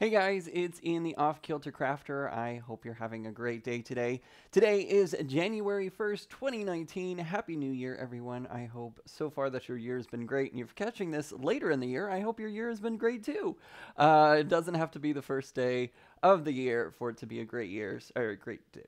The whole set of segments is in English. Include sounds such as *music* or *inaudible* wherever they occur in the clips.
Hey guys, it's Ian the Off Kilter Crafter. I hope you're having a great day today. Today is January 1st, 2019. Happy New Year, everyone. I hope so far that your year has been great. And you're catching this later in the year, I hope your year has been great too. Uh, it doesn't have to be the first day of the year for it to be a great year, or a great day.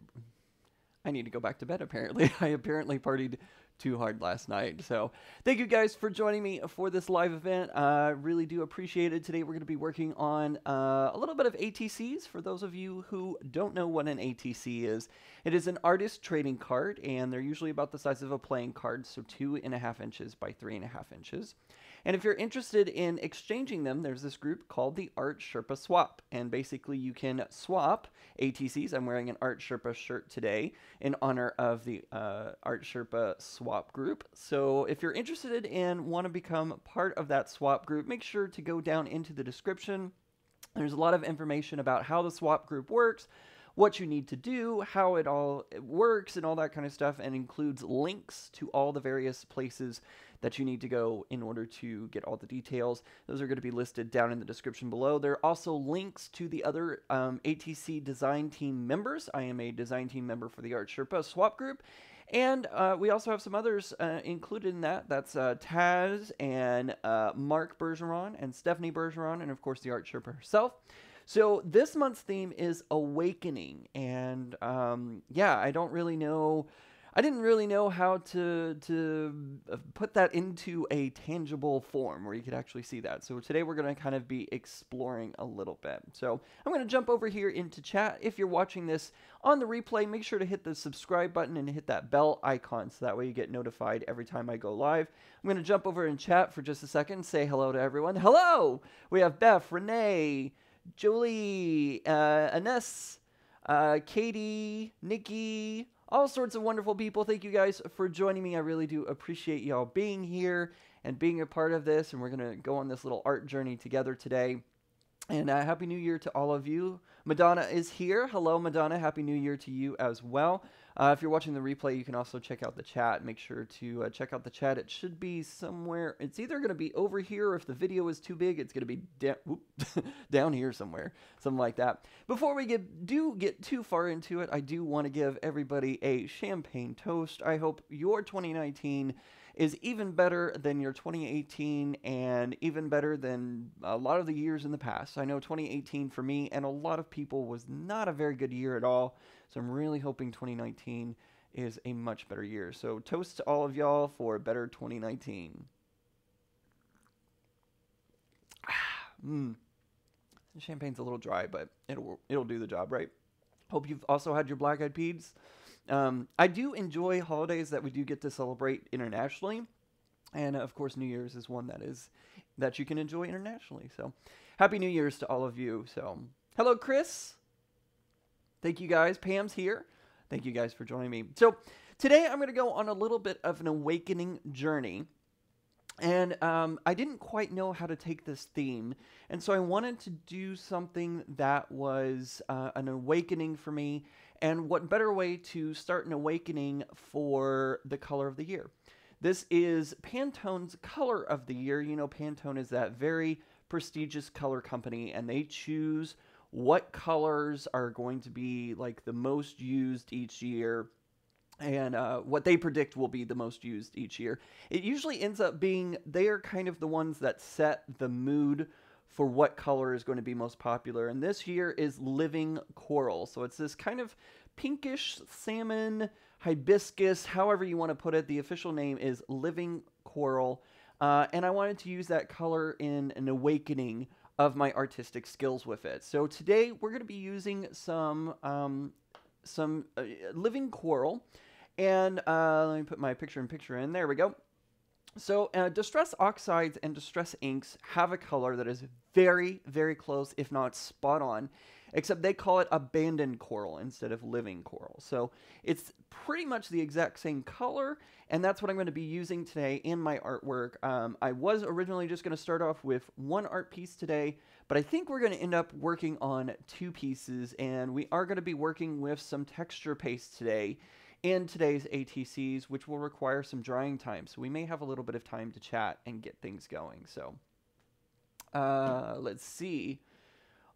I need to go back to bed apparently. *laughs* I apparently partied too hard last night. So thank you guys for joining me for this live event. I uh, really do appreciate it. Today we're going to be working on uh, a little bit of ATCs. For those of you who don't know what an ATC is, it is an artist trading card, and they're usually about the size of a playing card, so two and a half inches by three and a half inches. And if you're interested in exchanging them, there's this group called the Art Sherpa Swap. And basically, you can swap ATCs. I'm wearing an Art Sherpa shirt today in honor of the uh, Art Sherpa Swap group. So if you're interested and want to become part of that swap group, make sure to go down into the description. There's a lot of information about how the swap group works, what you need to do, how it all works, and all that kind of stuff, and includes links to all the various places that you need to go in order to get all the details. Those are going to be listed down in the description below. There are also links to the other um, ATC design team members. I am a design team member for the Art Sherpa swap group. And uh, we also have some others uh, included in that. That's uh, Taz and uh, Mark Bergeron and Stephanie Bergeron, and of course the Art Sherpa herself. So this month's theme is Awakening. And um, yeah, I don't really know I didn't really know how to to uh, put that into a tangible form where you could actually see that. So today we're going to kind of be exploring a little bit. So I'm going to jump over here into chat. If you're watching this on the replay, make sure to hit the subscribe button and hit that bell icon so that way you get notified every time I go live. I'm going to jump over in chat for just a second, say hello to everyone. Hello! We have Beth, Renee, Julie, uh, Ines, uh, Katie, Nikki, all sorts of wonderful people. Thank you guys for joining me. I really do appreciate y'all being here and being a part of this. And we're going to go on this little art journey together today. And uh, Happy New Year to all of you. Madonna is here. Hello, Madonna. Happy New Year to you as well. Uh, if you're watching the replay, you can also check out the chat. Make sure to uh, check out the chat. It should be somewhere. It's either going to be over here, or if the video is too big, it's going to be da- *laughs* down here somewhere, something like that. Before we get do get too far into it, I do want to give everybody a champagne toast. I hope your 2019 is even better than your 2018 and even better than a lot of the years in the past. I know 2018 for me and a lot of people was not a very good year at all. So I'm really hoping 2019 is a much better year. So toast to all of y'all for a better 2019. Mmm. *sighs* Champagne's a little dry, but it'll it'll do the job, right? Hope you've also had your black eyed peas. Um, I do enjoy holidays that we do get to celebrate internationally, and of course, New Year's is one that is that you can enjoy internationally. So, happy New Year's to all of you. So, hello, Chris. Thank you guys. Pam's here. Thank you guys for joining me. So, today I'm going to go on a little bit of an awakening journey. And um, I didn't quite know how to take this theme. And so I wanted to do something that was uh, an awakening for me. And what better way to start an awakening for the color of the year? This is Pantone's color of the year. You know, Pantone is that very prestigious color company, and they choose what colors are going to be like the most used each year and uh, what they predict will be the most used each year. It usually ends up being they are kind of the ones that set the mood for what color is going to be most popular. And this year is living coral. So it's this kind of pinkish salmon, hibiscus, however you want to put it. The official name is living coral. Uh, and I wanted to use that color in an awakening of my artistic skills with it. So today we're going to be using some um, some uh, living coral, and uh, let me put my picture in picture in. There we go. So uh, distress oxides and distress inks have a color that is very, very close, if not spot on, except they call it abandoned coral instead of living coral. So it's pretty much the exact same color, and that's what I'm going to be using today in my artwork. Um, I was originally just going to start off with one art piece today, but I think we're going to end up working on two pieces, and we are going to be working with some texture paste today in today's ATCs, which will require some drying time. So we may have a little bit of time to chat and get things going. So uh, let's see.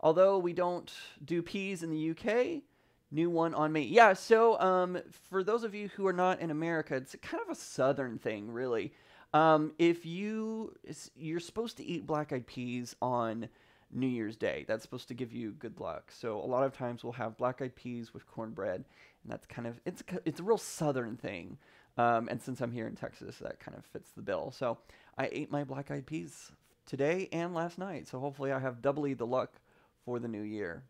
Although we don't do peas in the UK, new one on me. Yeah, so um, for those of you who are not in America, it's kind of a southern thing, really. Um, if you you're supposed to eat black-eyed peas on New Year's Day, that's supposed to give you good luck. So a lot of times we'll have black-eyed peas with cornbread, that's kind of it's it's a real southern thing. Um, and since I'm here in Texas, that kind of fits the bill. So I ate my black-eyed peas today and last night. So hopefully I have doubly the luck for the new year.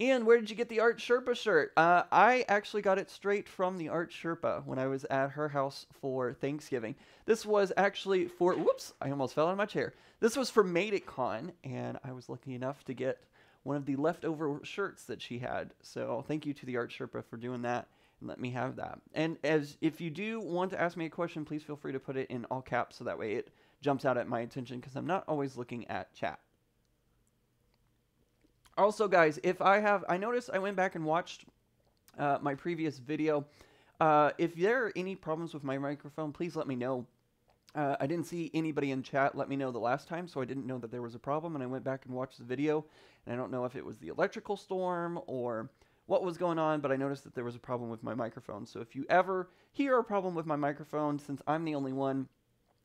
Ian, where did you get the Art Sherpa shirt? Uh, I actually got it straight from the Art Sherpa when I was at her house for Thanksgiving. This was actually for, whoops, I almost fell out of my chair. This was for Made It Con, and I was lucky enough to get one of the leftover shirts that she had. So thank you to the Art Sherpa for doing that and let me have that. And as if you do want to ask me a question, please feel free to put it in all caps so that way it jumps out at my attention because I'm not always looking at chat. Also, guys, if I have, I noticed I went back and watched uh, my previous video. Uh, if there are any problems with my microphone, please let me know. Uh, I didn't see anybody in chat let me know the last time, so I didn't know that there was a problem, and I went back and watched the video, and I don't know if it was the electrical storm or what was going on, but I noticed that there was a problem with my microphone. So if you ever hear a problem with my microphone, since I'm the only one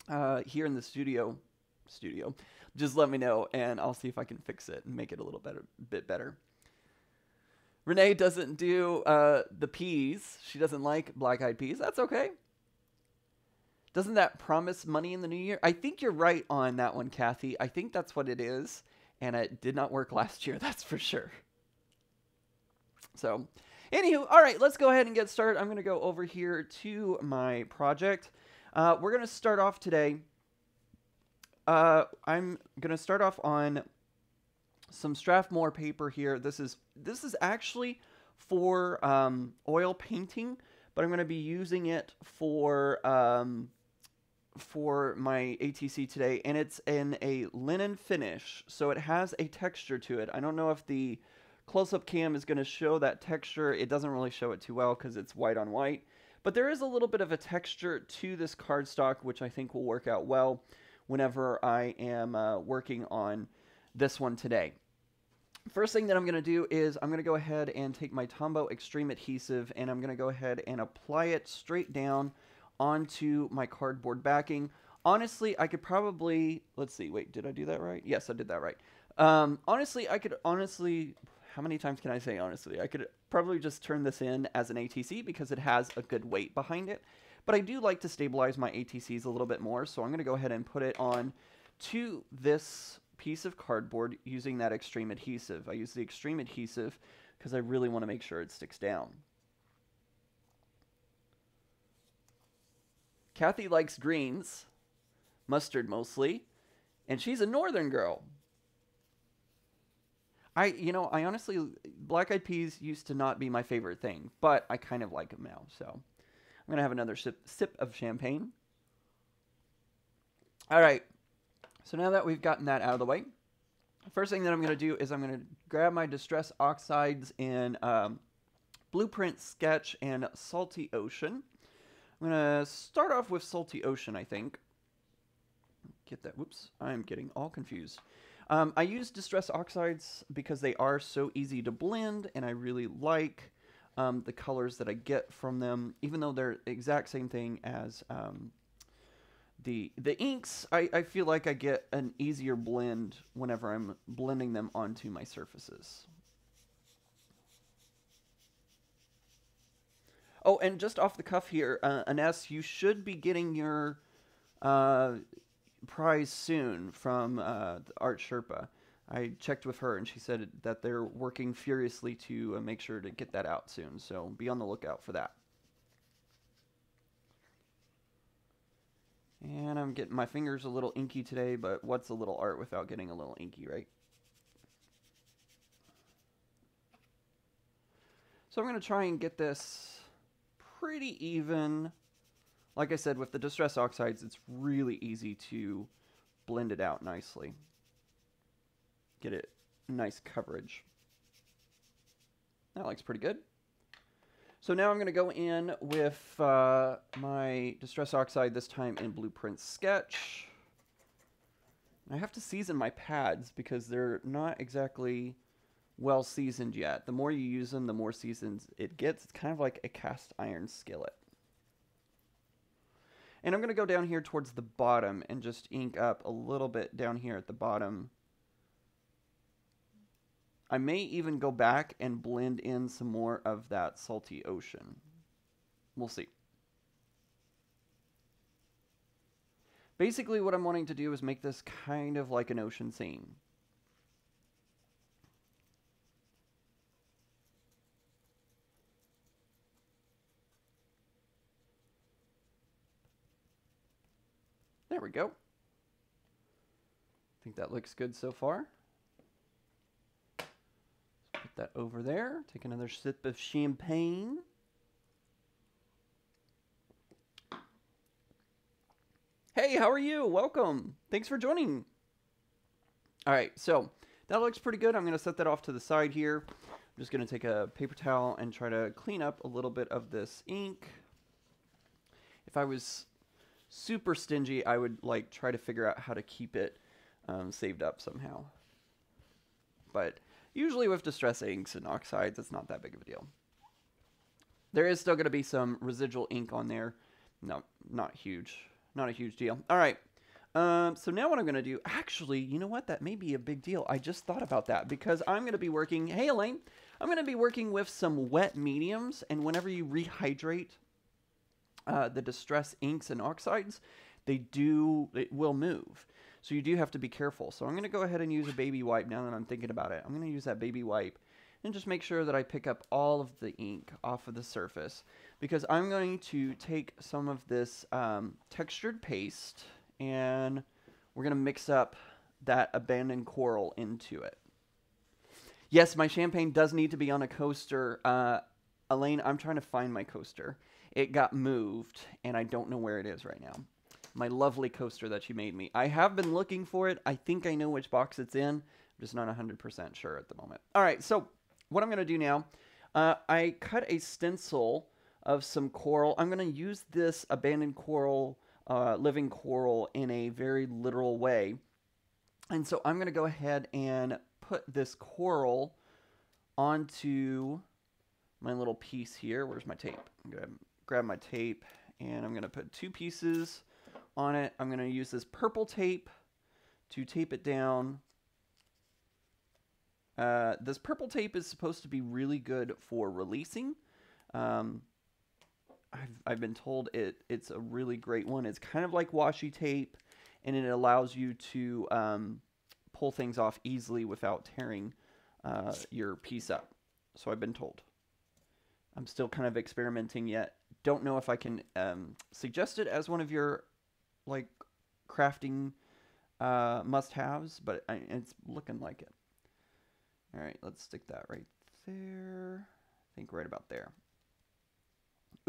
uh, here in the studio, studio, just let me know and I'll see if I can fix it and make it a little better, bit better. Renee doesn't do uh, the peas. She doesn't like black eyed peas. That's okay. Doesn't that promise money in the new year? I think you're right on that one, Kathy. I think that's what it is. And it did not work last year, *laughs* that's for sure. So, anywho, all right, let's go ahead and get started. I'm going to go over here to my project. Uh, we're going to start off today uh, I'm gonna start off on some Strathmore paper here. This is this is actually for um, oil painting, but I'm gonna be using it for um, for my ATC today, and it's in a linen finish, so it has a texture to it. I don't know if the close-up cam is going to show that texture. It doesn't really show it too well because it's white on white, but there is a little bit of a texture to this cardstock, which I think will work out well whenever I am uh, working on this one today. First thing that I'm going to do is I'm going to go ahead and take my Tombow Extreme Adhesive and I'm going to go ahead and apply it straight down onto my cardboard backing. Honestly, I could probably, let's see, wait, did I do that right? Yes, I did that right. Um, honestly, I could honestly, how many times can I say honestly? I could probably just turn this in as an ATC because it has a good weight behind it. But I do like to stabilize my ATCs a little bit more, so I'm going to go ahead and put it on to this piece of cardboard using that extreme adhesive. I use the extreme adhesive because I really want to make sure it sticks down. Kathy likes greens, mustard mostly, and she's a northern girl. I, you know, I honestly, black eyed peas used to not be my favorite thing, but I kind of like them now, so. I'm going to have another sip, sip of champagne. All right. So now that we've gotten that out of the way, first thing that I'm going to do is I'm going to grab my Distress Oxides in um, Blueprint Sketch and Salty Ocean. I'm going to start off with Salty Ocean, I think. Get that. Whoops. I'm getting all confused. Um, I use Distress Oxides because they are so easy to blend, and I really like um, the colors that I get from them, even though they're the exact same thing as um, the the inks. I, I feel like I get an easier blend whenever I'm blending them onto my surfaces. Oh, and just off the cuff here, uh, you should be getting your uh, prize soon from uh, Art Sherpa. I checked with her and she said that they're working furiously to uh, make sure to get that out soon. So be on the lookout for that. And I'm getting my fingers a little inky today, but what's a little art without getting a little inky, right? So I'm going to try and get this pretty even. Like I said, with the Distress Oxides, it's really easy to blend it out nicely get it nice coverage. That looks pretty good. So now I'm going to go in with uh, my Distress Oxide, this time in Blueprint Sketch. I have to season my pads because they're not exactly well seasoned yet. The more you use them, the more seasons it gets. It's kind of like a cast iron skillet. And I'm going to go down here towards the bottom and just ink up a little bit down here at the bottom. I may even go back and blend in some more of that salty ocean. We'll see. Basically, what I'm wanting to do is make this kind of like an ocean scene. There we go. I think that looks good so far. Let's put that over there. Take another sip of champagne. Hey, how are you? Welcome. Thanks for joining. All right, so that looks pretty good. I'm going to set that off to the side here. I'm just going to take a paper towel and try to clean up a little bit of this ink. If I was super stingy, I would like try to figure out how to keep it um, saved up somehow. But usually with distress inks and oxides, it's not that big of a deal. There is still going to be some residual ink on there. No, not huge. Not a huge deal. All right. Um, so now what I'm going to do, actually, you know what? That may be a big deal. I just thought about that because I'm going to be working, hey Elaine, I'm going to be working with some wet mediums. And whenever you rehydrate uh, the distress inks and oxides, they do, it will move. So you do have to be careful. So I'm going to go ahead and use a baby wipe now that I'm thinking about it. I'm going to use that baby wipe and just make sure that I pick up all of the ink off of the surface because I'm going to take some of this um, textured paste and we're going to mix up that abandoned coral into it. Yes, my champagne does need to be on a coaster. Uh, Elaine, I'm trying to find my coaster. It got moved and I don't know where it is right now. My lovely coaster that you made me. I have been looking for it. I think I know which box it's in. I'm just not 100% sure at the moment. All right, so what I'm going to do now, uh, I cut a stencil of some coral. I'm going to use this abandoned coral, uh, living coral, in a very literal way. And so I'm going to go ahead and put this coral onto my little piece here. Where's my tape? I'm going to grab my tape and I'm going to put two pieces on it. I'm going to use this purple tape to tape it down uh, this purple tape is supposed to be really good for releasing. Um, I've, I've been told it it's a really great one. It's kind of like washi tape, and it allows you to um, pull things off easily without tearing uh, your piece up. So I've been told. I'm still kind of experimenting yet. Don't know if I can um, suggest it as one of your like crafting uh, must-haves, but I, it's looking like it. All right, let's stick that right there. I think right about there.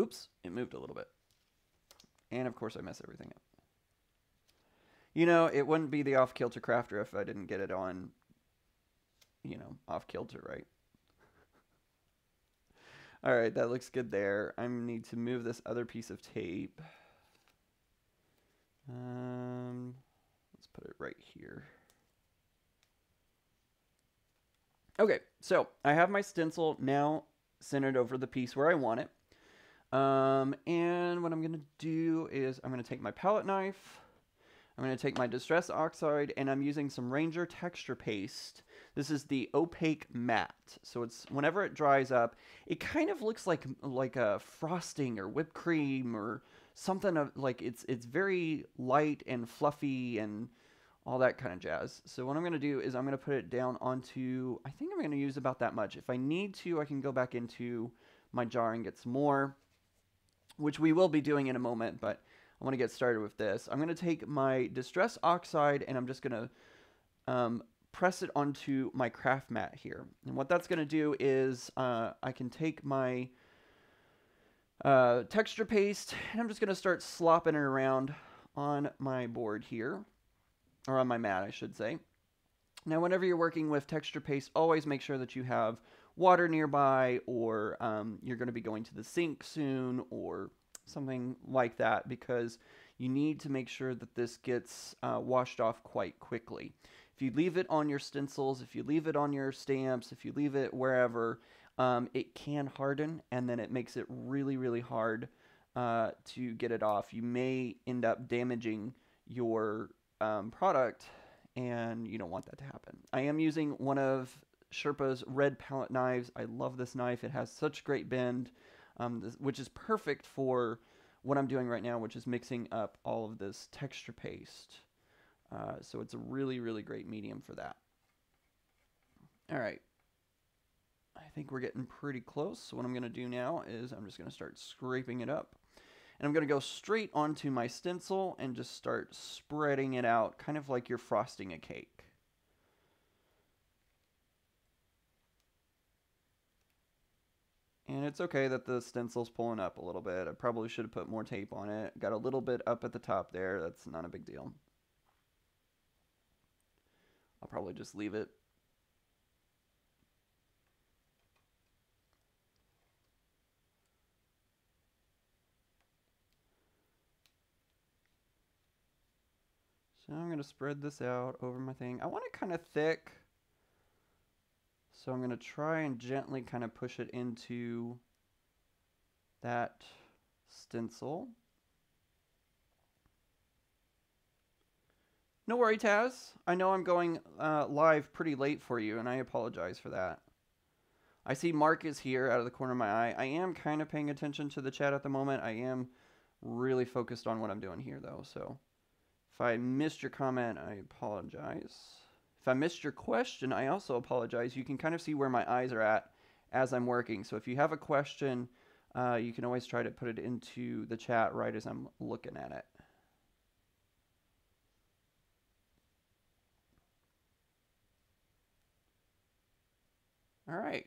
Oops, it moved a little bit. And of course I mess everything up. You know, it wouldn't be the off-kilter crafter if I didn't get it on, you know, off-kilter, right? All right, that looks good there. I need to move this other piece of tape. Um, let's put it right here. Okay, so I have my stencil now centered over the piece where I want it. Um, and what I'm going to do is I'm going to take my palette knife, I'm going to take my Distress Oxide, and I'm using some Ranger Texture Paste. This is the opaque matte. So it's whenever it dries up, it kind of looks like like a frosting or whipped cream or something of like it's it's very light and fluffy and all that kind of jazz. So what I'm going to do is I'm going to put it down onto, I think I'm going to use about that much. If I need to, I can go back into my jar and get some more, which we will be doing in a moment, but I want to get started with this. I'm going to take my Distress Oxide and I'm just going to um, press it onto my craft mat here. And what that's going to do is uh, I can take my uh, texture paste and I'm just going to start slopping it around on my board here or on my mat, I should say. Now, whenever you're working with texture paste, always make sure that you have water nearby or um, you're going to be going to the sink soon or something like that because you need to make sure that this gets uh, washed off quite quickly. If you leave it on your stencils, if you leave it on your stamps, if you leave it wherever, um, it can harden and then it makes it really, really hard uh, to get it off. You may end up damaging your um, product and you don't want that to happen. I am using one of Sherpa's red palette knives. I love this knife. It has such great bend, um, this, which is perfect for what I'm doing right now, which is mixing up all of this texture paste. Uh, so it's a really, really great medium for that. All right. I think we're getting pretty close. So what I'm going to do now is I'm just going to start scraping it up. And I'm going to go straight onto my stencil and just start spreading it out, kind of like you're frosting a cake. And it's okay that the stencil's pulling up a little bit. I probably should have put more tape on it. Got a little bit up at the top there. That's not a big deal. I'll probably just leave it. So I'm going to spread this out over my thing. I want it kind of thick. So I'm going to try and gently kind of push it into that stencil. No worry, Taz. I know I'm going uh, live pretty late for you, and I apologize for that. I see Mark is here out of the corner of my eye. I am kind of paying attention to the chat at the moment. I am really focused on what I'm doing here, though. So if I missed your comment, I apologize. If I missed your question, I also apologize. You can kind of see where my eyes are at as I'm working. So if you have a question, uh, you can always try to put it into the chat right as I'm looking at it. All right.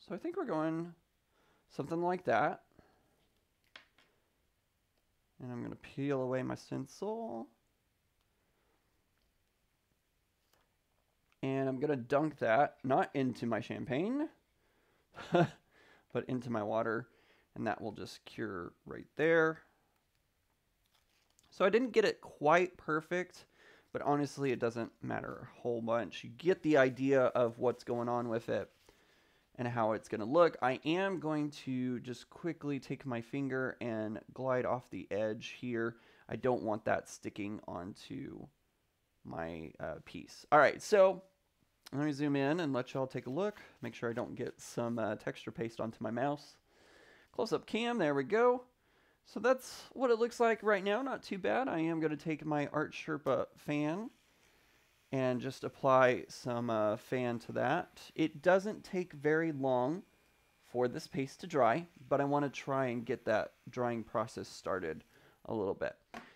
So I think we're going something like that. And I'm going to peel away my stencil. And I'm going to dunk that, not into my champagne, *laughs* but into my water. And that will just cure right there. So I didn't get it quite perfect, but honestly, it doesn't matter a whole bunch. You get the idea of what's going on with it and how it's going to look. I am going to just quickly take my finger and glide off the edge here. I don't want that sticking onto my uh, piece. All right, so let me zoom in and let y'all take a look. Make sure I don't get some uh, texture paste onto my mouse. Close up cam, there we go. So that's what it looks like right now. Not too bad. I am going to take my Art Sherpa fan and just apply some uh, fan to that. It doesn't take very long for this paste to dry, but I want to try and get that drying process started a little bit.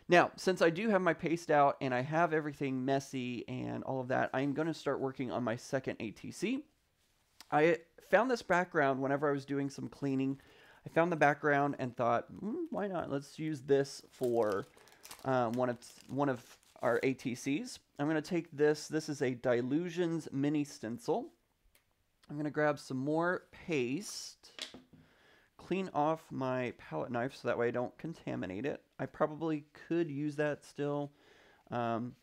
Now, since I do have my paste out and I have everything messy and all of that, I'm going to start working on my second ATC. I found this background whenever I was doing some cleaning. I found the background and thought, mm, why not? Let's use this for um, one of one of our ATCs. I'm going to take this. This is a Dylusions mini stencil. I'm going to grab some more paste clean off my palette knife so that way I don't contaminate it. I probably could use that still, um,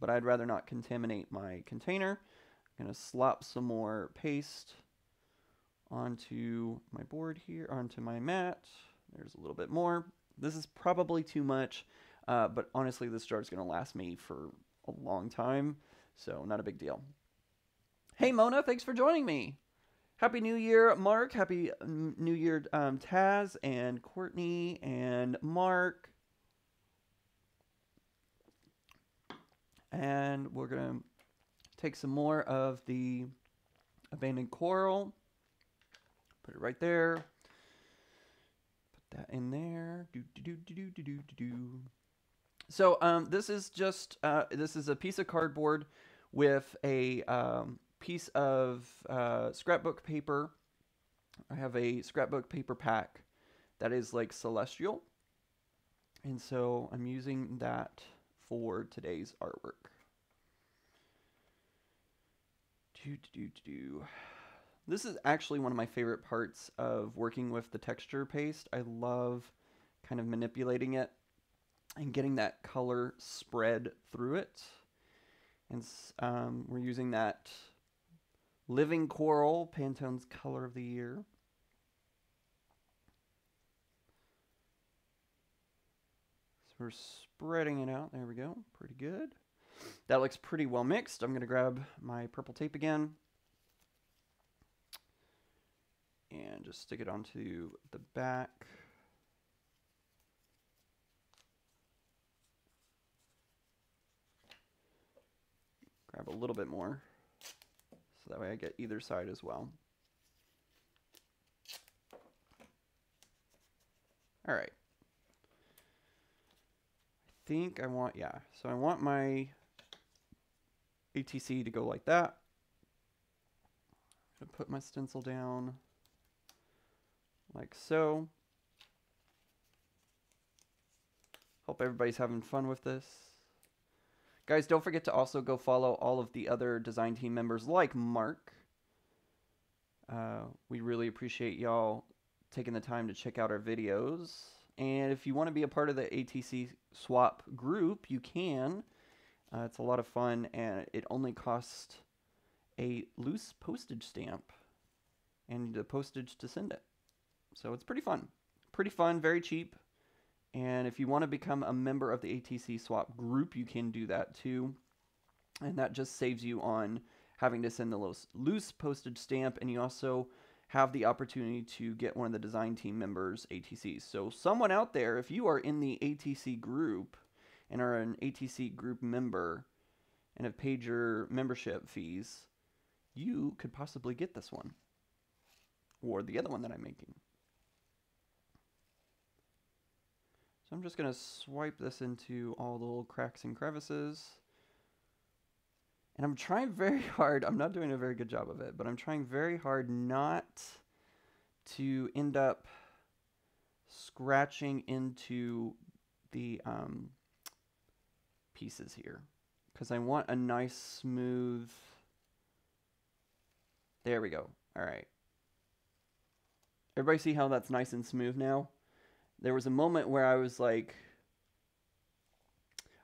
but I'd rather not contaminate my container. I'm going to slop some more paste onto my board here, onto my mat. There's a little bit more. This is probably too much, uh, but honestly, this jar is going to last me for a long time, so not a big deal. Hey, Mona, thanks for joining me. Happy New Year, Mark. Happy New Year, um, Taz and Courtney and Mark. And we're going to take some more of the abandoned coral. Put it right there. Put that in there. Do, do, do, do, do, do, do, do. So um, this is just, uh, this is a piece of cardboard with a um, piece of uh, scrapbook paper. I have a scrapbook paper pack that is like celestial. And so I'm using that for today's artwork. Do, do, do, do. This is actually one of my favorite parts of working with the texture paste. I love kind of manipulating it and getting that color spread through it. And um, we're using that Living Coral, Pantone's color of the year. So we're spreading it out. There we go. Pretty good. That looks pretty well mixed. I'm going to grab my purple tape again. And just stick it onto the back. Grab a little bit more. So that way I get either side as well. All right. I think I want, yeah. So I want my ATC to go like that. I'm going to put my stencil down like so. Hope everybody's having fun with this. Guys, don't forget to also go follow all of the other design team members like Mark. Uh, we really appreciate y'all taking the time to check out our videos. And if you want to be a part of the ATC swap group, you can. Uh, it's a lot of fun, and it only costs a loose postage stamp and the postage to send it. So it's pretty fun. Pretty fun, very cheap. And if you want to become a member of the ATC swap group, you can do that too. And that just saves you on having to send the loose, loose postage stamp. And you also have the opportunity to get one of the design team members ATCs. So, someone out there, if you are in the ATC group and are an ATC group member and have paid your membership fees, you could possibly get this one or the other one that I'm making. So I'm just going to swipe this into all the little cracks and crevices. And I'm trying very *laughs* hard, I'm not doing a very good job of it, but I'm trying very hard not to end up scratching into the um, pieces here. Because I want a nice smooth... There we go. All right. Everybody see how that's nice and smooth now? There was a moment where I was like,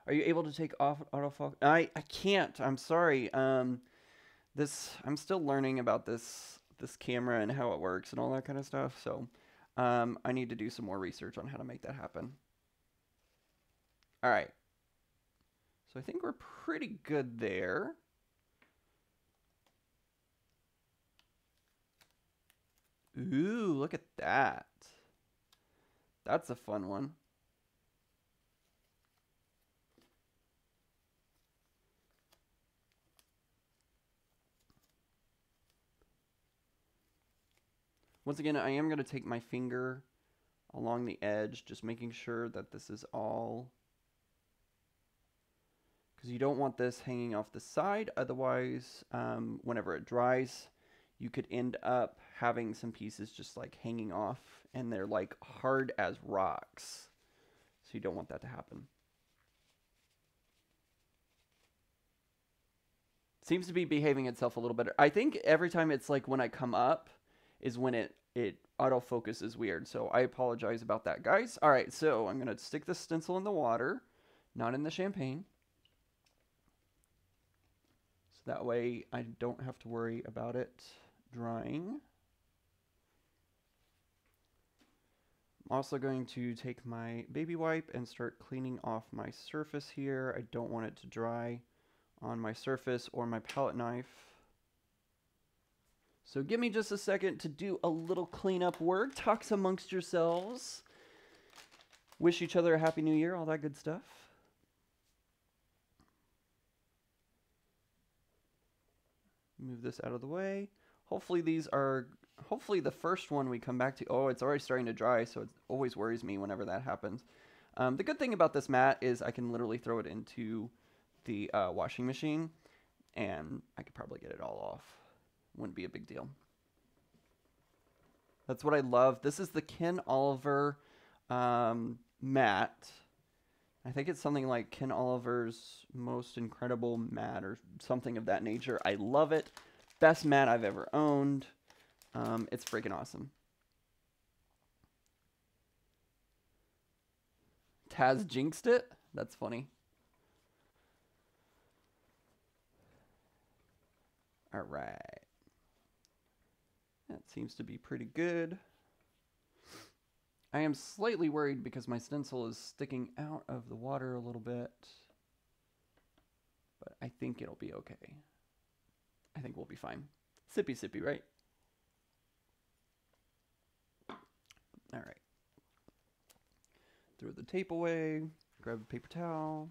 "Are you able to take off autofocus?" I I can't. I'm sorry. Um, this I'm still learning about this this camera and how it works and all that kind of stuff. So, um, I need to do some more research on how to make that happen. All right. So I think we're pretty good there. Ooh, look at that. That's a fun one. Once again, I am going to take my finger along the edge, just making sure that this is all... Because you don't want this hanging off the side, otherwise, um, whenever it dries, you could end up having some pieces just like hanging off and they're like hard as rocks. So you don't want that to happen. Seems to be behaving itself a little better. I think every time it's like when I come up is when it it autofocus is weird. So I apologize about that, guys. All right, so I'm going to stick the stencil in the water, not in the champagne. So that way I don't have to worry about it drying. I'm also going to take my baby wipe and start cleaning off my surface here. I don't want it to dry on my surface or my palette knife. So give me just a second to do a little cleanup work. Talks amongst yourselves. Wish each other a happy new year, all that good stuff. Move this out of the way. Hopefully these are hopefully the first one we come back to, oh, it's already starting to dry, so it always worries me whenever that happens. Um, the good thing about this mat is I can literally throw it into the uh, washing machine, and I could probably get it all off. Wouldn't be a big deal. That's what I love. This is the Ken Oliver um, mat. I think it's something like Ken Oliver's Most Incredible Mat or something of that nature. I love it. Best mat I've ever owned. Um, it's freaking awesome. Taz jinxed it? That's funny. All right. That seems to be pretty good. I am slightly worried because my stencil is sticking out of the water a little bit. But I think it'll be okay. I think we'll be fine. Sippy sippy, right? All right. Throw the tape away. Grab a paper towel.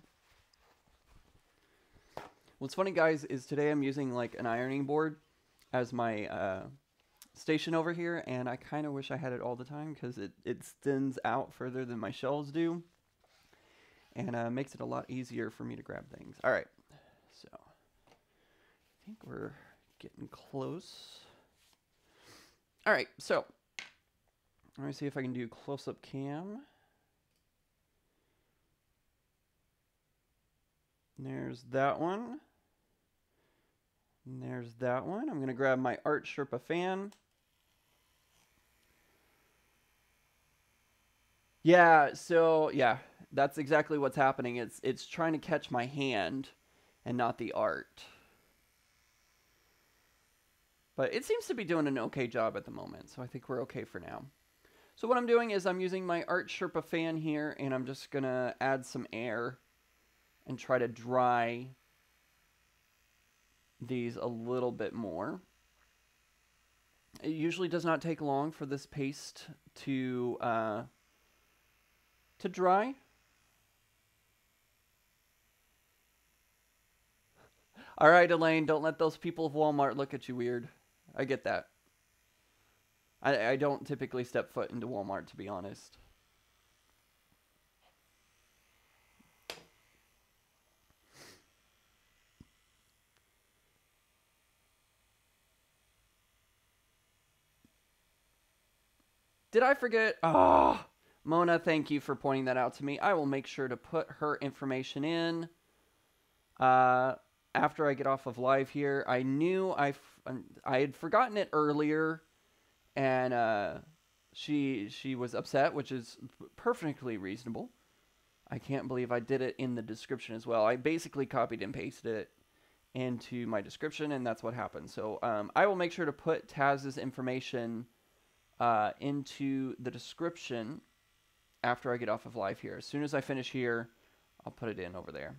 What's funny, guys, is today I'm using like an ironing board as my uh, station over here, and I kind of wish I had it all the time because it, it extends out further than my shelves do and uh, makes it a lot easier for me to grab things. All right, I think we're getting close. All right, so let me see if I can do close-up cam. There's that one. And there's that one. I'm going to grab my Art Sherpa fan. Yeah, so yeah, that's exactly what's happening. It's it's trying to catch my hand and not the art. But it seems to be doing an okay job at the moment, so I think we're okay for now. So what I'm doing is I'm using my Art Sherpa fan here, and I'm just going to add some air and try to dry these a little bit more. It usually does not take long for this paste to uh, to dry. All right, Elaine, don't let those people of Walmart look at you weird. I get that. I, I don't typically step foot into Walmart, to be honest. Did I forget? Ah, oh, Mona, thank you for pointing that out to me. I will make sure to put her information in uh, after I get off of live here. I knew I, I had forgotten it earlier, and uh, she she was upset, which is perfectly reasonable. I can't believe I did it in the description as well. I basically copied and pasted it into my description, and that's what happened. So um, I will make sure to put Taz's information uh, into the description after I get off of live here. As soon as I finish here, I'll put it in over there.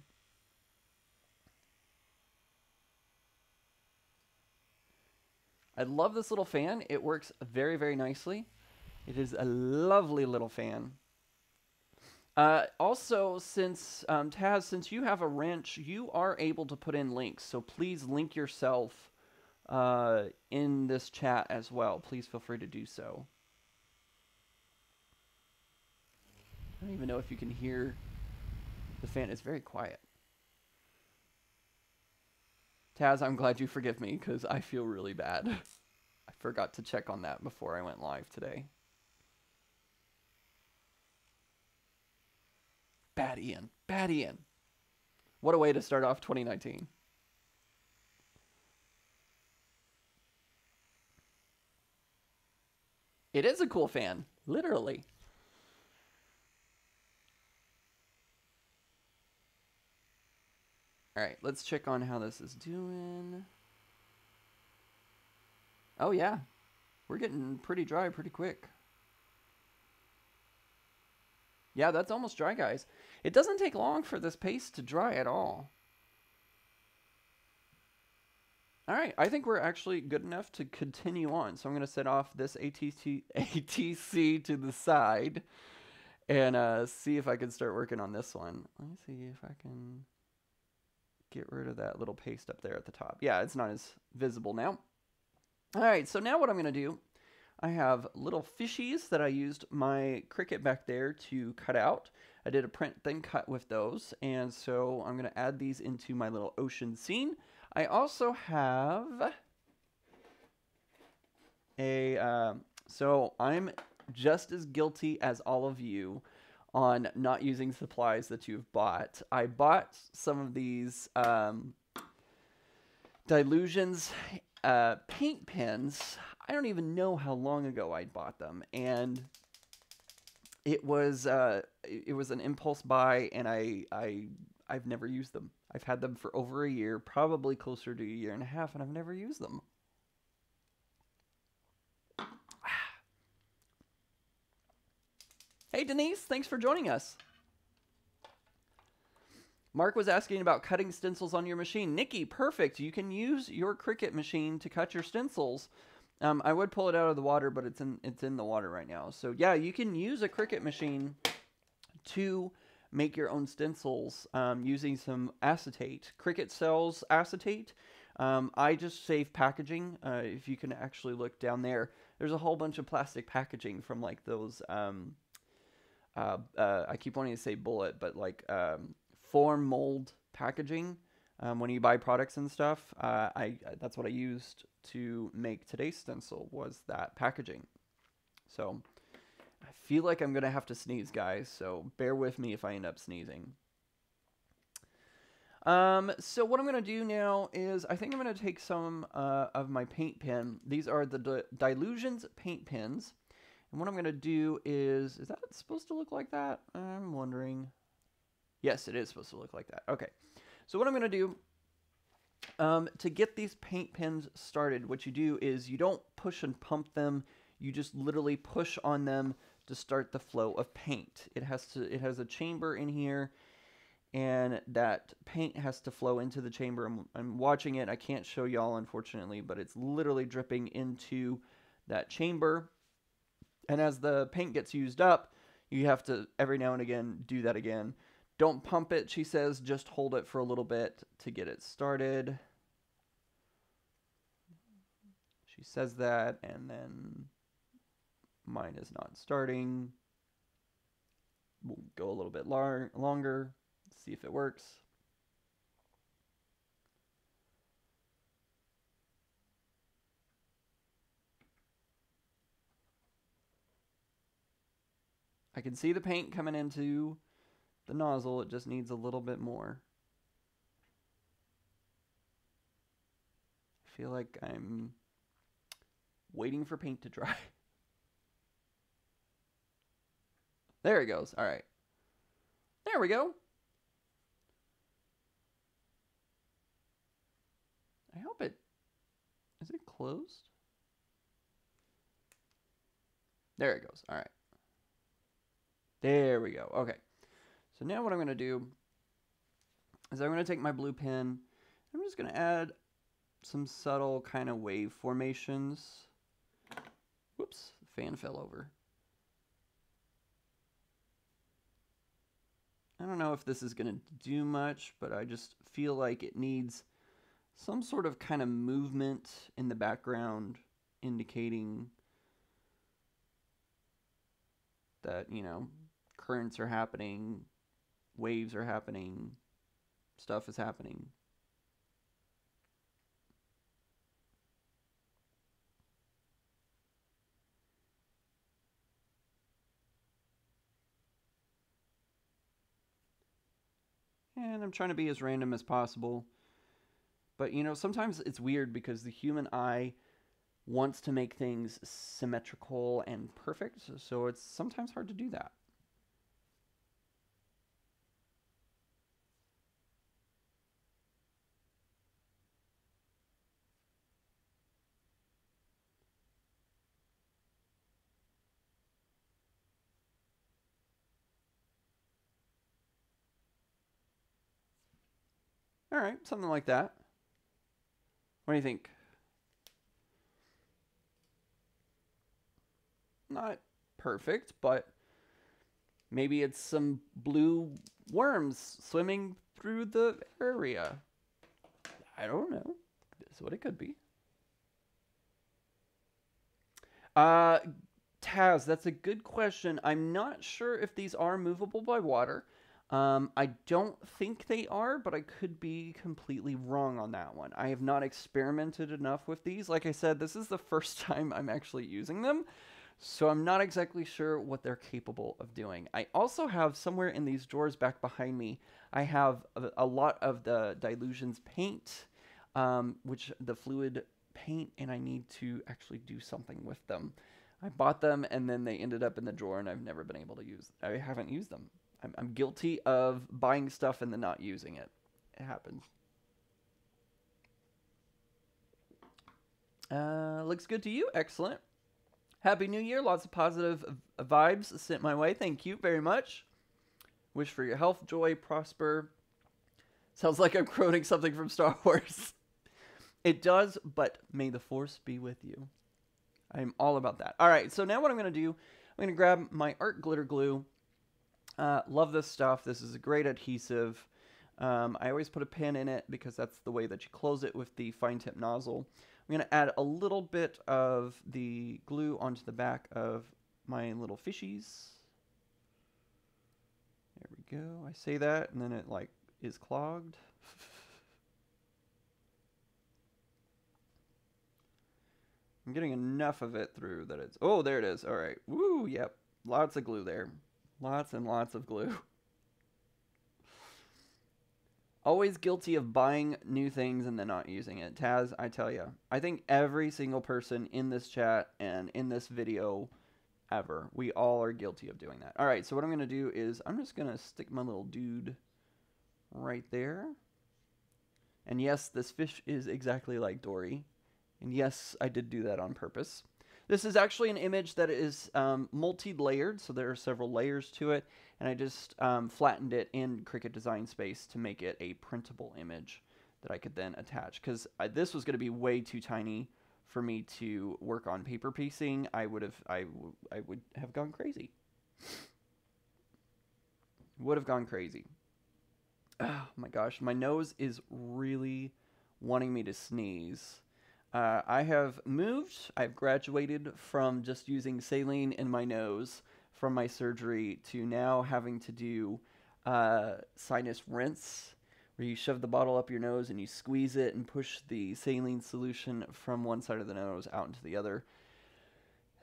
I love this little fan. It works very, very nicely. It is a lovely little fan. Uh, also, since um, Taz, since you have a wrench, you are able to put in links. So please link yourself uh, in this chat as well. Please feel free to do so. I don't even know if you can hear the fan. It's very quiet. Taz, I'm glad you forgive me because I feel really bad. I forgot to check on that before I went live today. Bad Ian. Bad Ian. What a way to start off 2019. It is a cool fan, literally. All right, let's check on how this is doing. Oh yeah, we're getting pretty dry pretty quick. Yeah, that's almost dry, guys. It doesn't take long for this paste to dry at all. All right, I think we're actually good enough to continue on. So I'm going to set off this ATC, *laughs* ATC to the side and uh, see if I can start working on this one. Let me see if I can get rid of that little paste up there at the top. Yeah, it's not as visible now. All right, so now what I'm going to do, I have little fishies that I used my Cricut back there to cut out. I did a print then cut with those, and so I'm going to add these into my little ocean scene. I also have a, uh, so I'm just as guilty as all of you on not using supplies that you've bought. I bought some of these um, Dylusions uh, paint pens. I don't even know how long ago I bought them. And it was uh, it was an impulse buy, and I I I've never used them. I've had them for over a year, probably closer to a year and a half, and I've never used them. Hey Denise, thanks for joining us. Mark was asking about cutting stencils on your machine. Nikki, perfect. You can use your Cricut machine to cut your stencils. Um, I would pull it out of the water, but it's in it's in the water right now. So yeah, you can use a Cricut machine to make your own stencils um, using some acetate. Cricut sells acetate. Um, I just save packaging. Uh, if you can actually look down there, there's a whole bunch of plastic packaging from like those. Um, uh, uh, I keep wanting to say bullet, but like um, form mold packaging. Um, when you buy products and stuff, uh, I that's what I used to make today's stencil was that packaging. So I feel like I'm gonna have to sneeze, guys. So bear with me if I end up sneezing. Um, so what I'm gonna do now is I think I'm gonna take some uh, of my paint pen. These are the Dylusions paint pens. And what I'm going to do is, is that supposed to look like that? I'm wondering. Yes, it is supposed to look like that. Okay. So what I'm going to do, um, to get these paint pens started, what you do is you don't push and pump them. You just literally push on them to start the flow of paint. It has to, it has a chamber in here and that paint has to flow into the chamber. I'm, I'm watching it. I can't show y'all, unfortunately, but it's literally dripping into that chamber. And as the paint gets used up, you have to every now and again do that again. Don't pump it, she says, just hold it for a little bit to get it started. She says that, and then mine is not starting. We'll go a little bit longer, see if it works. I can see the paint coming into the nozzle. It just needs a little bit more. I feel like I'm waiting for paint to dry. *laughs* there it goes. All right. There we go. I hope it... Is it closed? There it goes. All right. There we go. Okay. So now what I'm going to do is I'm going to take my blue pen. I'm just going to add some subtle kind of wave formations. Whoops, fan fell over. I don't know if this is going to do much, but I just feel like it needs some sort of kind of movement in the background indicating that, you know, currents are happening, waves are happening, stuff is happening. And I'm trying to be as random as possible. But you know, sometimes it's weird because the human eye wants to make things symmetrical and perfect, so it's sometimes hard to do that. All right, something like that. What do you think? Not perfect, but maybe it's some blue worms swimming through the area. I don't know. That's what it could be. Uh, Taz, that's a good question. I'm not sure if these are movable by water. Um, I don't think they are, but I could be completely wrong on that one. I have not experimented enough with these. Like I said, this is the *laughs* first time I'm actually using them, so I'm not exactly sure what they're capable of doing. I also have somewhere in these drawers back behind me, I have a, a lot of the Dylusions paint, um, which the fluid paint, and I need to actually do something with them. I bought them and then they ended up in the drawer and I've never been able to use. I haven't used them. I'm, I'm guilty of buying stuff and then not using it. It happens. Uh, looks good to you. Excellent. Happy New Year. Lots of positive vibes sent my way. Thank you very much. Wish for your health, joy, prosper. Sounds like I'm quoting something from Star *laughs* Wars. It does, but may the force be with you. I'm all about that. All right, so now what I'm going to do, I'm going to grab my art glitter glue. Uh, love this stuff. This is a great adhesive. Um, I always put a pin in it because that's the way that you close it with the fine tip nozzle. I'm going to add a little bit of the glue onto the back of my little fishies. There we go. I say that and then it like is clogged. *laughs* I'm getting enough of it through that it's... Oh, there it is. All right. Woo, yep. Lots of glue there. Lots and lots of glue. *laughs* Always guilty of buying new things and then not using it. Taz, I tell you, I think every single person in this chat and in this video ever, we all are guilty of doing that. All right, so what I'm going to do is I'm just going to stick my little dude right there. And yes, this fish is exactly like Dory. And yes, I did do that on purpose. This is actually an image that is um, multi-layered, so there are several layers to it, and I just um, flattened it in Cricut Design Space to make it a printable image that I could then attach. Because this was going to be way too tiny for me to work on paper piecing. I would have, I, I would have gone crazy. would have gone crazy. Oh my gosh, my nose is really wanting me to sneeze. Uh, I have moved. I've graduated from just using saline in my nose from my surgery to now having to do uh, sinus rinse, where you shove the bottle up your nose and you squeeze it and push the saline solution from one side of the nose out into the other.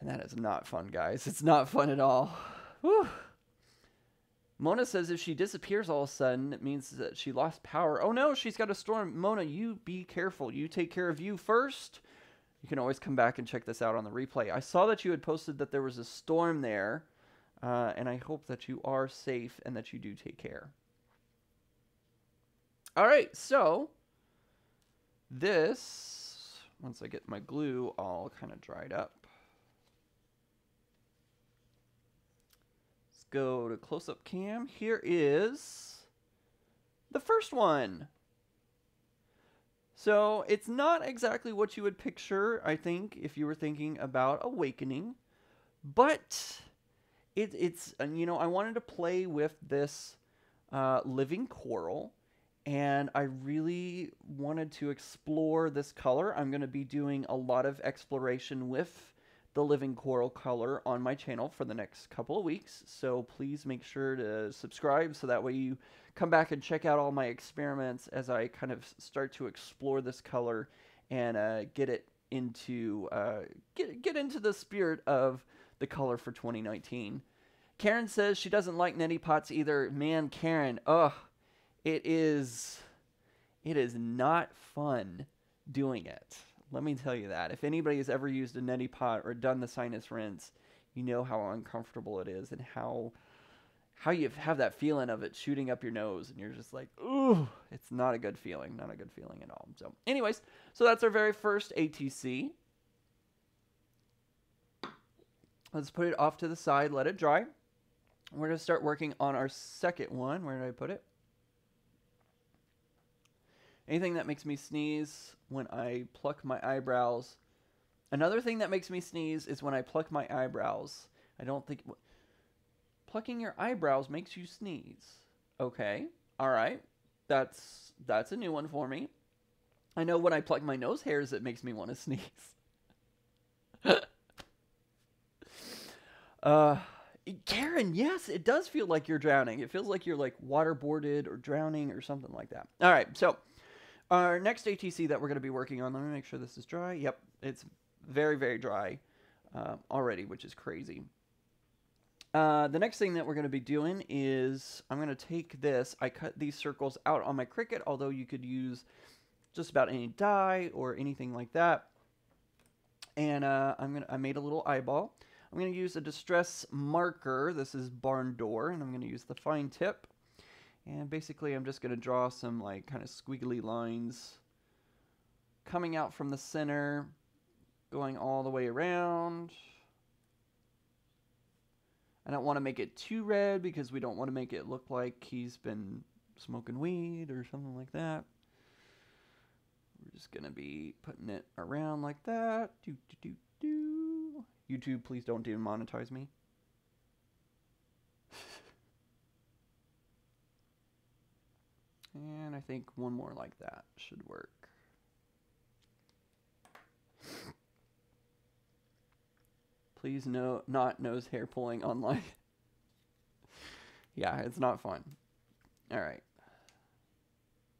And that is not fun, guys. It's not fun at all. Whew. Mona says if she disappears all of a sudden, it means that she lost power. Oh no, she's got a storm. Mona, you be careful. You take care of you first. You can always come back and check this out on the replay. I saw that you had posted that there was a storm there, uh, and I hope that you are safe and that you do take care. All right, so this, once I get my glue all kind of dried up, go to close-up cam. Here is the first one. So it's not exactly what you would picture, I think, if you were thinking about Awakening. But it, it's, you know, I wanted to play with this uh, living coral. And I really wanted to explore this color. I'm going to be doing a lot of exploration with the living coral color on my channel for the next couple of weeks. So please make sure to subscribe so that way you come back and check out all my experiments as I kind of start to explore this color and uh, get it into uh, get get into the spirit of the color for 2019. Karen says she doesn't like neti pots either. Man, Karen, ugh, it is it is not fun doing it. Let me tell you that. If anybody has ever used a neti pot or done the sinus rinse, you know how uncomfortable it is and how how you have that feeling of it shooting up your nose and you're just like, ooh, it's not a good feeling, not a good feeling at all. So, anyways, so that's our very first ATC. Let's put it off to the side, let it dry. We're going to start working on our second one. Where did I put it? Anything that makes me sneeze when I pluck my eyebrows. Another thing that makes me sneeze is when I pluck my eyebrows. I don't think plucking your eyebrows makes you sneeze. Okay. All right. That's that's a new one for me. I know when I pluck my nose hairs it makes me want to *laughs* sneeze. *laughs* uh Karen, yes, it does feel like you're drowning. It feels like you're like waterboarded or drowning or something like that. All right. So, our next ATC that we're going to be working on, let me make sure this is dry. Yep, it's very, very dry uh, already, which is crazy. Uh, the next thing that we're going to be doing is I'm going to take this. I cut these circles out on my Cricut, although you could use just about any die or anything like that. and uh, I'm gonna I made a little eyeball. I'm gonna use a distress marker. This is barn door, and I'm gonna use the fine tip. And basically, I'm just gonna draw some like kind of squiggly lines coming out from the center, going all the way around. I don't want to make it too red because we don't want to make it look like he's been smoking weed or something like that. We're just going to be putting it around like that. Do, do, do, do. YouTube, please don't demonetize me. And I think one more like that should work. Please no not nose hair pulling online. *laughs* yeah, it's not fun. All right.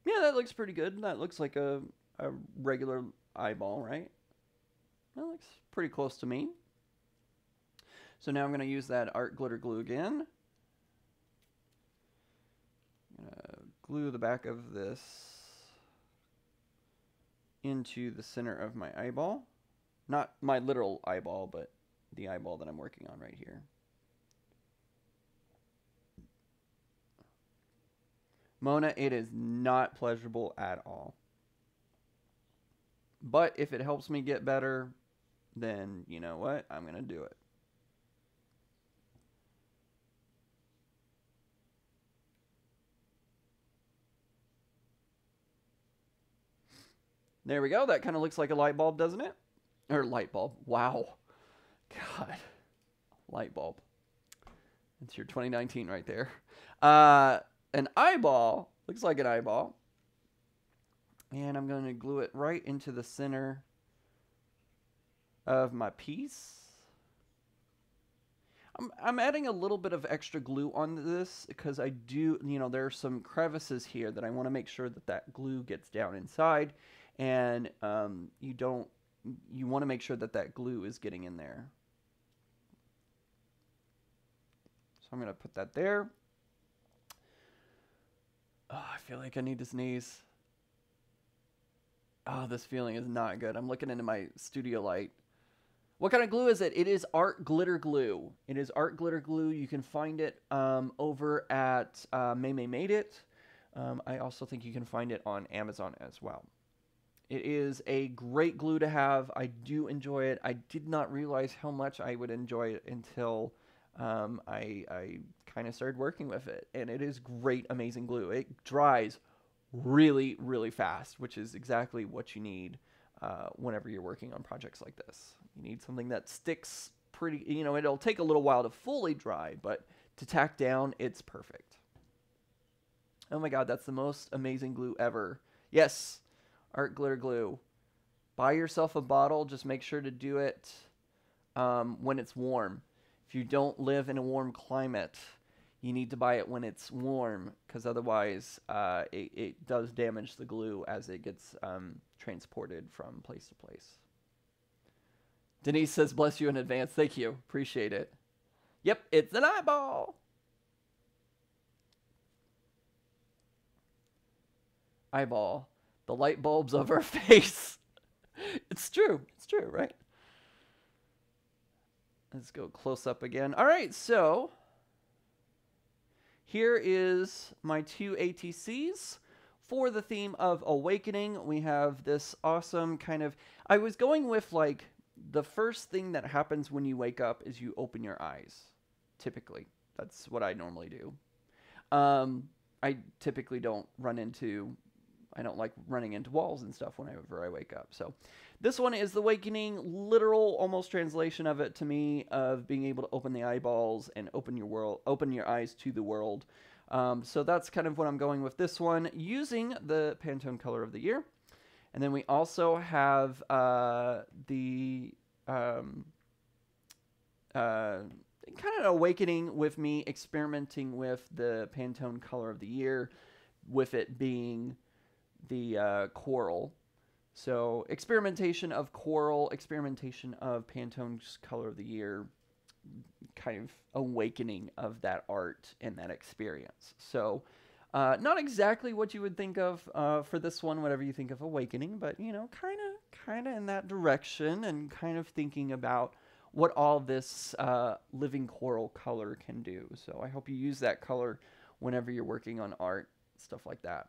Yeah, that looks pretty good. That looks like a a regular eyeball, right? That looks pretty close to me. So now I'm going to use that art glitter glue again. I'm going to glue the back of this into the center of my eyeball. Not my literal eyeball, but the eyeball that I'm working on right here. Mona, it is not pleasurable at all. But if it helps me get better, then you know what? I'm going to do it. There we go. That kind of looks like a light bulb, doesn't it? Or light bulb. Wow. God. Light bulb. It's your 2019 right there. Uh, an eyeball. Looks like an eyeball. And I'm going to glue it right into the center of my piece. I'm, I'm adding a little bit of extra glue on this because I do, you know, there are some crevices here that I want to make sure that that glue gets down inside and um, you don't, you want to make sure that that glue is getting in there. So I'm going to put that there. Oh, I feel like I need to sneeze. Oh, this feeling is not good. I'm looking into my studio light. What kind of glue is it? It is Art Glitter Glue. It is Art Glitter Glue. You can find it um, over at uh, May May Made It. Um, I also think you can find it on Amazon as well. It is a great glue to have. I do enjoy it. I did not realize how much I would enjoy it until um, I, I kind of started working with it. And it is great, amazing glue. It dries really, really fast, which is exactly what you need uh, whenever you're working on projects like this. You need something that sticks pretty, you know, it'll take a little while to fully dry, but to tack down, it's perfect. Oh my god, that's the most amazing glue ever. Yes, Art Glitter Glue. Buy yourself a bottle, just make sure to do it um, when it's warm. If you don't live in a warm climate, you need to buy it when it's warm because otherwise uh, it, it, does damage the glue as it gets um, transported from place to place. Denise says, bless you in advance. Thank you. Appreciate it. Yep, it's an eyeball. Eyeball. The light bulbs of her *laughs* face. it's true. It's true, right? Let's go close up again. All right, so here is my two ATCs. For the theme of awakening, we have this awesome kind of. I was going with like the first thing that happens when you wake up is you open your eyes. Typically, that's what I normally do. Um, I typically don't run into. I don't like running into walls and stuff whenever I wake up. So, this one is the awakening, literal almost translation of it to me of being able to open the eyeballs and open your world, open your eyes to the world. Um, so that's kind of what I'm going with this one using the Pantone color of the year. And then we also have uh, the um, uh, kind of awakening with me experimenting with the Pantone color of the year, with it being the uh, coral. So experimentation of coral, experimentation of Pantone's color of the year, kind of awakening of that art and that experience. So uh, not exactly what you would think of uh, for this one, whatever you think of awakening, but you know, kind of, kind of in that direction and kind of thinking about what all this uh, living coral color can do. So I hope you use that color whenever you're working on art, stuff like that.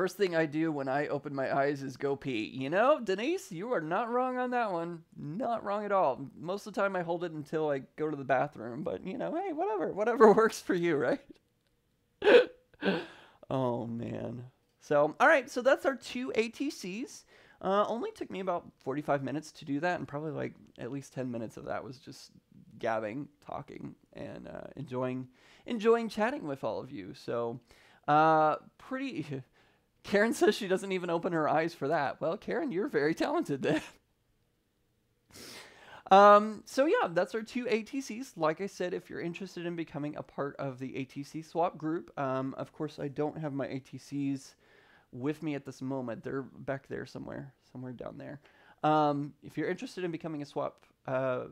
First thing I do when I open my eyes is go pee. You know, Denise, you are not wrong on that one. Not wrong at all. Most of the time I hold it until I go to the bathroom, but you know, hey, whatever, whatever *laughs* works for you, right? *laughs* oh man. So, all right, so that's our two ATCs. Uh, only took me about 45 minutes to do that, and probably like at least 10 minutes of that was just gabbing, talking, and uh, enjoying enjoying chatting with all of you. So, uh, pretty. *laughs* Karen says she doesn't even open her eyes for that. Well, Karen, you're very talented then. *laughs* um, so yeah, that's our two ATCs. Like I said, if you're interested in becoming a part of the ATC swap group, um, of course I don't have my ATCs with me at this moment. They're back there somewhere, somewhere down there. Um, if you're interested in becoming a swap uh,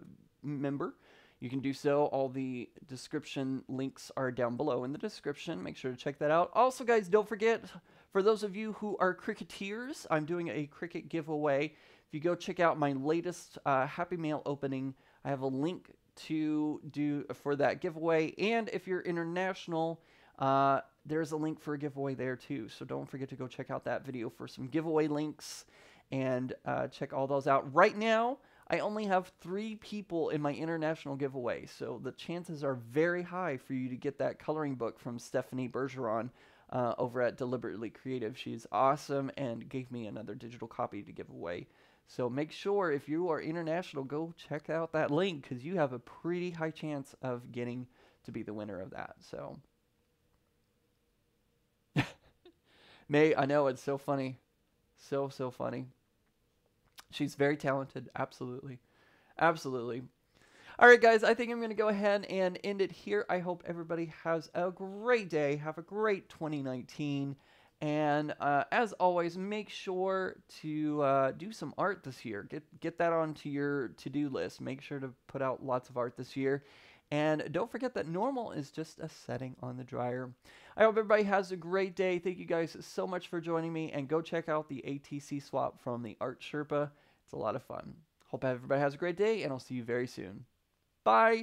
member, you can do so. All the description links are down below in the description. Make sure to check that out. Also, guys, don't forget for those of you who are Cricketeers, I'm doing a Cricut giveaway. If you go check out my latest uh, Happy Mail opening, I have a link to do for that giveaway. And if you're international, uh, there's a link for a giveaway there too. So don't forget to go check out that video for some giveaway links and uh, check all those out. Right now, I only have three people in my international giveaway, so the chances are very high for you to get that coloring book from Stephanie Bergeron uh, over at Deliberately Creative. She's awesome and gave me another digital copy to give away. So make sure if you are international, go check out that link because you have a pretty high chance of getting to be the winner of that. So, *laughs* May, I know it's so funny. So, so funny. She's very talented. Absolutely. Absolutely. All right, guys, I think I'm going to go ahead and end it here. I hope everybody has a great day. Have a great 2019. And uh, as always, make sure to uh, do some art this year. Get get that onto your to-do list. Make sure to put out lots of art this year. And don't forget that normal is just a setting on the dryer. I hope everybody has a great day. Thank you guys so much for joining me. And go check out the ATC swap from the Art Sherpa. It's a lot of fun. Hope everybody has a great day, and I'll see you very soon. Bye.